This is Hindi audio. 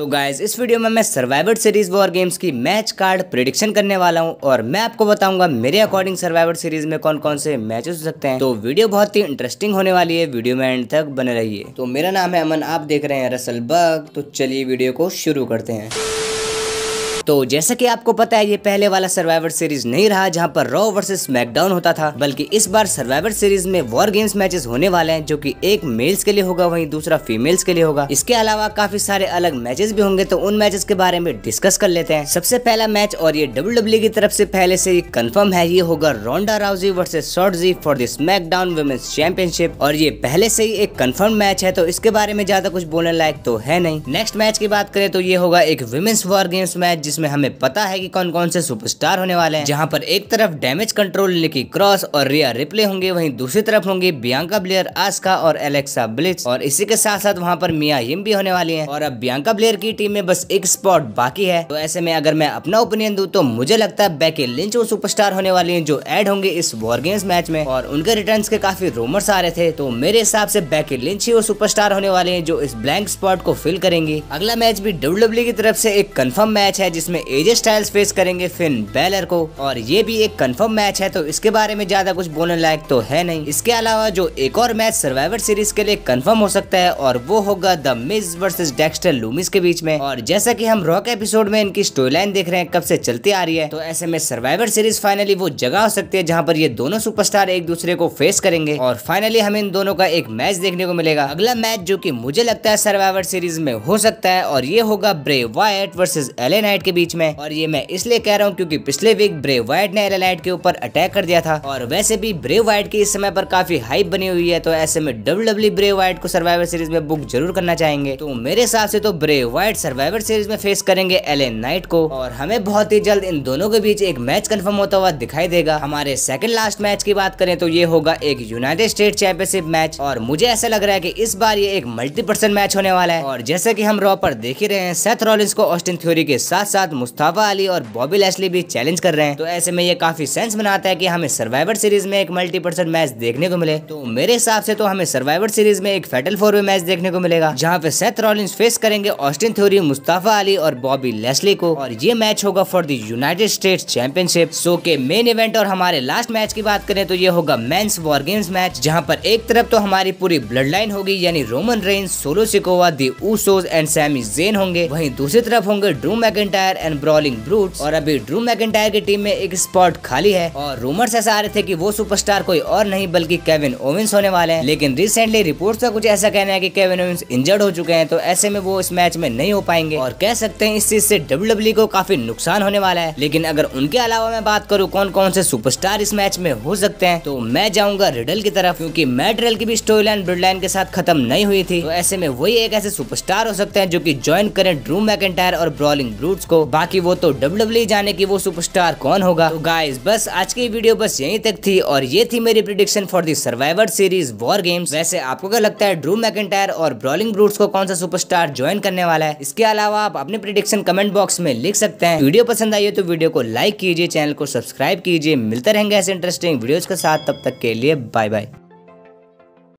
तो गाइज़ इस वीडियो में मैं सर्वाइवर सीरीज़ वॉर गेम्स की मैच कार्ड प्रिडिक्शन करने वाला हूँ और मैं आपको बताऊँगा मेरे अकॉर्डिंग सर्वाइवर सीरीज़ में कौन कौन से मैचेस हो सकते हैं। तो वीडियो बहुत ही इंटरेस्टिंग होने वाली है वीडियो में एंड तक बने रहिए। तो मेरा नाम है अमन, आप देख रहे हैं रसल बग तो चलिए वीडियो को शुरू करते हैं। तो जैसा कि आपको पता है, ये पहले वाला सर्वाइवर सीरीज़ नहीं रहा जहाँ पर रॉ वर्सेस स्मैकडाउन होता था, बल्कि इस बार सर्वाइवर सीरीज़ में वॉर गेम्स मैचेस होने वाले हैं, जो कि एक मेल्स के लिए होगा, वहीं दूसरा फीमेल्स के लिए होगा। इसके अलावा काफ़ी सारे अलग मैचेस भी होंगे तो उन मैचेस के बारे में डिस्कस कर लेते हैं। सबसे पहला मैच और ये डब्ल्यू डब्ल्यू e की तरफ़ से पहले से कंफर्म है, ये होगा Ronda Rousey versus Shotzi for the SmackDown women's championship और ये पहले से ही एक कंफर्म मैच है तो इसके बारे में ज़्यादा कुछ बोलने लायक तो है नहीं। नेक्स्ट मैच की बात करें तो ये होगा एक वुमेन्स वॉर गेम्स मैच जिसमें हमें पता है कि कौन कौन से सुपरस्टार होने वाले हैं। जहाँ पर एक तरफ़ डैमेज कंट्रोल निकी क्रॉस और रिया रिप्ले होंगे, वहीं दूसरी तरफ़ होंगे बियांका ब्लेयर आस्का और एलेक्सा ब्लिच और इसी के साथ साथ वहाँ पर मिया हिम भी होने वाली है। और अब बियांका ब्लेयर की टीम में बस एक स्पॉट बाकी है। तो ऐसे में अगर मैं अपना ओपिनियन दू तो मुझे लगता है बैके लिंच वो सुपरस्टार होने वाली है, जो एड होंगे इस वॉर गेम्स मैच में। और उनके रिटर्न के काफ़ी रूमर्स आ रहे थे तो मेरे हिसाब से बैके लिंच ही वो सुपरस्टार होने वाले हैं, जो इस ब्लैंक स्पॉट को फिल करेंगे। अगला मैच भी डब्ल्यू e की तरफ़ से एक कंफर्म मैच है जिसमें एजे स्टाइल्स फेस करेंगे फिन बैलर को। और ये भी एक कंफर्म मैच है तो इसके बारे में ज़्यादा कुछ बोलने लायक तो है नहीं। इसके अलावा जो एक और मैच सर्वाइवर सीरीज़ के लिए कंफर्म हो सकता है, और वो होगा the Miz versus Dexter Lumis के बीच में। और जैसा कि हम रॉक एपिसोड में इनकी स्टोरी लाइन देख रहे हैं, कब से चलती आ रही है तो ऐसे में सर्वाइवर सीरीज़ फाइनली वो जगह हो सकती है जहाँ पर ये दोनों सुपरस्टार एक दूसरे को फेस करेंगे। और फाइनली हमें इन दोनों का एक मैच देखने को मिलेगा। अगला मैच जो की मुझे लगता है सर्वाइवर सीरीज़ में हो सकता है, और ये होगा Bray Wyatt versus LA Knight के बीच में। और ये मैं इसलिए कह रहा हूँ क्योंकि पिछले वीक ब्रेव वाइट ने एलाइट के ऊपर अटैक कर दिया था। और वैसे भी ब्रेव वाइट की इस समय पर काफ़ी हाइप बनी हुई है तो ऐसे में डब्ल्यू डब्ल्यू ब्रेव वाइट को सर्वाइवर सीरीज़ में बुक ज़रूर करना चाहेंगे। तो मेरे हिसाब से तो ब्रेव वाइट सर्वाइवर सीरीज़ में फेस करेंगे एलेन नाइट को। और हमें बहुत ही जल्द इन दोनों के बीच एक मैच कन्फर्म होता हुआ दिखाई देगा। हमारे सेकंड लास्ट मैच की बात करें तो ये होगा एक यूनाइटेड स्टेट चैंपियनशिप मैच और मुझे ऐसा लग रहा है कि इस बार ये एक मल्टी पर्सन मैच होने वाला है। और जैसे की हम रॉ पर देख ही रहे हैं सेथ रॉलिंस को ऑस्टिन थ्योरी के साथ साथ मुस्ताफा अली और बॉबी लेस्ली भी चैलेंज कर रहे हैं। तो ऐसे में ये काफ़ी सेंस बनाता है कि हमें सर्वाइवर सीरीज़ में एक मल्टी पर्सन मैच देखने को मिले। तो मेरे हिसाब से तो हमें सर्वाइवर सीरीज़ में एक फेटल फोर वे मैच देखने को मिलेगा, जहाँ पे सेथ रॉलिंस फेस करेंगे ऑस्टिन थ्योरी मुस्ताफा अली और बॉबी लेस्ली को। और ये मैच होगा for the United States championship so के मेन इवेंट और हमारे लास्ट मैच की बात करें तो ये होगा मेंस वॉर गेम्स मैच जहाँ पर एक तरफ़ तो हमारी पूरी ब्लड लाइन होगी, यानी Roman Reigns Solo Sikoa the Usos and Sami Zayn होंगे। वहीं दूसरी तरफ़ होंगे Drew McIntyre and Brawling Brutes और अभी ड्रू मैकेंटायर की टीम में एक स्पॉट खाली है और रूमर्स ऐसा आ रहे थे कि वो सुपरस्टार कोई और नहीं, बल्कि केविन ओवेंस होने वाले हैं। लेकिन रिसेंटली रिपोर्ट्स का कुछ ऐसा कहना है कि केविन ओवेंस इंजर्ड हो चुके हैं तो ऐसे में वो इस मैच में नहीं हो पाएँगे। और कह सकते हैं इस चीज़ से डब्ल्यू को काफ़ी नुकसान होने वाला है। लेकिन अगर उनके अलावा मैं बात करूँ कौन कौन से सुपरस्टार इस मैच में हो सकते हैं तो मैं जाऊँगा रिडल की तरफ़, क्योंकि मैट रेल की भी स्टोरी लाइन ब्लड लाइन के साथ खत्म नहीं हुई थी। तो ऐसे में वही एक ऐसे सुपरस्टार हो सकते हैं जो की ज्वाइन करें ड्रू मैकेंटायर और ब्रॉलिंग ब्रूट्स को। बाकी वो तो डब्ल्यू जाने की वो सुपरस्टार कौन होगा? तो गाइस बस आज की वीडियो बस यहीं तक थी और ये थी मेरी prediction for the Survivor Series War Games वैसे आपको क्या लगता है ड्रू मैकेंटायर और ब्रॉलिंग ब्रूट्स को कौन सा सुपरस्टार ज्वाइन करने वाला है? इसके अलावा आप अपने प्रिडिक्शन कमेंट बॉक्स में लिख सकते हैं। वीडियो पसंद आई तो वीडियो को लाइक कीजिए चैनल को सब्सक्राइब कीजिए। मिलते रहेंगे ऐसे इंटरेस्टिंग वीडियोज़ के साथ, तब तक के लिए बाय बाय